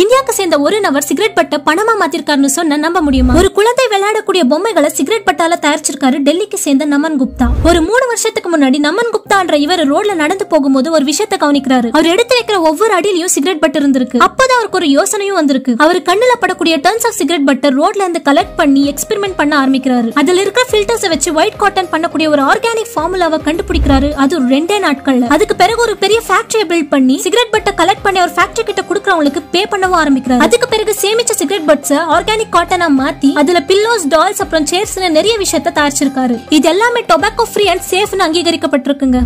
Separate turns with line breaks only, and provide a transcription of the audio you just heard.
இந்தியாவுக்கு சேர்ந்த ஒரு நபர் சிகரெட் பட்டை பணமா மாத்திருக்காருன்னு சொன்ன நம்ப முடியுமா? ஒரு குழந்தை விளையாடக்கூடிய பொம்மைகளை சிகரெட் பட்டால தயாரிச்சிருக்காரு டெல்லிக்கு சேர்ந்த நமன் குப்தா. ஒரு மூணு வருஷத்துக்கு முன்னாடி நமன் குப்தான்ற இவர் ரோட்ல நடந்து போகும்போது ஒரு விஷயத்தை கவனிக்கிறாரு. அவர் எடுத்து வைக்கிற ஒவ்வொரு அடியிலையும் சிகரெட் பட்டு இருந்திருக்கு. அப்பதான் அவருக்கு ஒரு யோசனையும் வந்திருக்கு. அவர் கண்ணுல படக்கூடிய டர்ன்ஸ் ஆஃப் சிகரெட் பட்டர் ரோட்ல இருந்து கலெக்ட் பண்ணி எக்ஸ்பெரிமெண்ட் பண்ண ஆரம்பிக்கிறாரு. அதுல இருக்கிற ஃபில்டர்ஸ் வச்சு ஒயிட் காட்டன் பண்ணக்கூடிய ஒரு ஆர்கானிக் ஃபார்முலாவை கண்டுபிடிக்கிறாரு. அது ரெண்டே நாட்கள்ல. அதுக்கு பிறகு ஒரு பெரிய ஃபேக்டரியை பில்ட் பண்ணி சிகரெட் பட்டை கலெக்ட் பண்ணி ஒரு ஃபேக்டரி கிட்ட கொடுக்கறவங்களுக்கு பே பண்ண பண்ணவும் ஆரம்பிக்கிறாரு. அதுக்கு பிறகு சேமிச்ச சிகரெட் பட்ஸ் ஆர்கானிக் காட்டனா மாத்தி அதுல பில்லோஸ் டால்ஸ் அப்புறம் சேர்ஸ் நிறைய விஷயத்த தயாரிச்சிருக்காரு. இது எல்லாமே டொபாக்கோ ஃப்ரீ அண்ட் சேஃப்னு அங்கீகரிக்கப்பட்டிருக்குங்க.